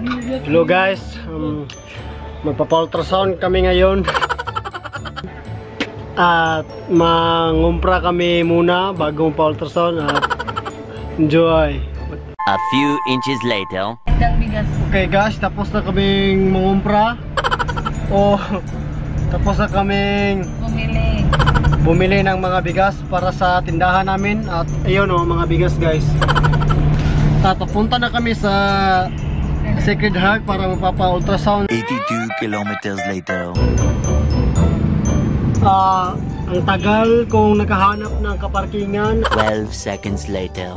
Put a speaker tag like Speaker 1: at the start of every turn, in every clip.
Speaker 1: Hello guys, um, magpapa-ultrasound kami ngayon. At mangumpra kami muna bago pa-ultrasound at enjoy.
Speaker 2: A few inches later.
Speaker 1: Okay guys, tapos na kaming mangumpra. O, tapos na kaming
Speaker 3: Bumili.
Speaker 1: bumili ng mga bigas para sa tindahan namin. At ayun o, mga bigas guys. At papunta na kami sa Sacred Heart para magpapa-ultrasound.
Speaker 2: 82 kilometers later.
Speaker 1: Ah, ang tagal kung nakahanap ng kaparkingan.
Speaker 2: 12 seconds later.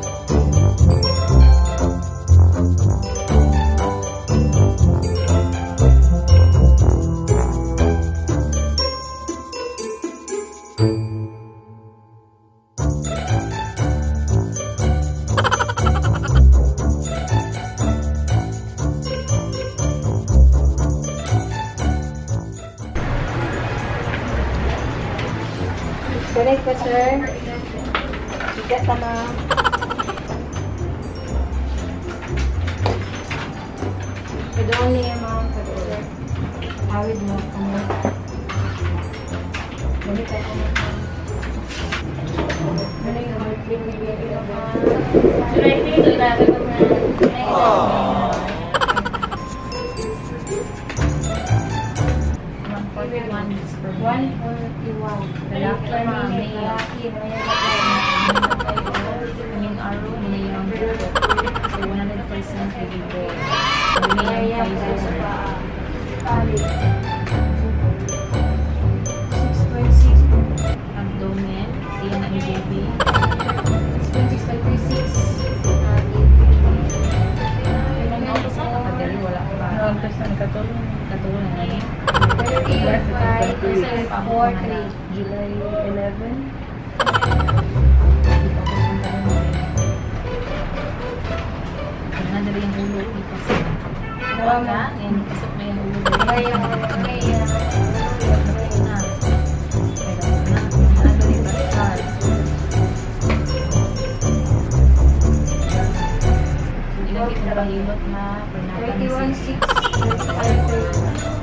Speaker 3: Correct ka, sir. Bigat ka, ma'am. Kadoon niya, ma'am. Kadoon. Awid mo. Balik ka ko, 141. Lalaki, ma'am. Lalaki, may
Speaker 4: Kaming araw, may yung So, 100% libre. May yung 5,000.
Speaker 3: 35.43.
Speaker 4: July 11. Nandali yung ulo, ipasok.
Speaker 3: Dalawa
Speaker 4: yan, ipasok na yung ulo.
Speaker 3: Kaya, kaya.
Speaker 4: Na. Na. Ilagay ko na bahilot na, pinapansin.
Speaker 3: 31.6.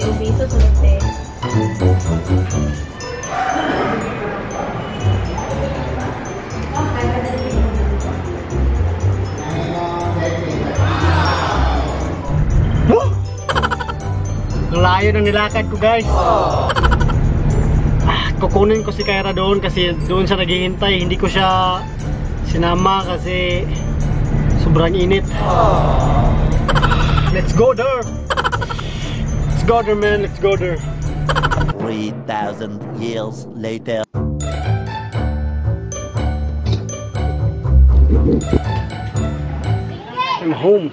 Speaker 4: yung biso sunod eh.
Speaker 1: Layo ng nilakad ko guys. Ah, kukunin ko si Kyra doon kasi doon siya naghihintay. Hindi ko siya sinama kasi sobrang init. Let's go there! Go there man, let's go there.
Speaker 2: 3,000 years later.
Speaker 1: I'm home.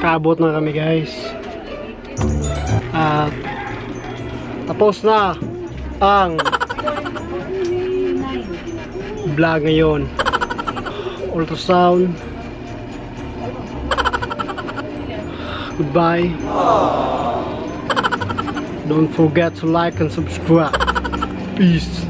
Speaker 1: Kaabot na kami guys. At tapos na ang vlog ngayon. Ultrasound. Goodbye. Don't forget to like and subscribe. Peace.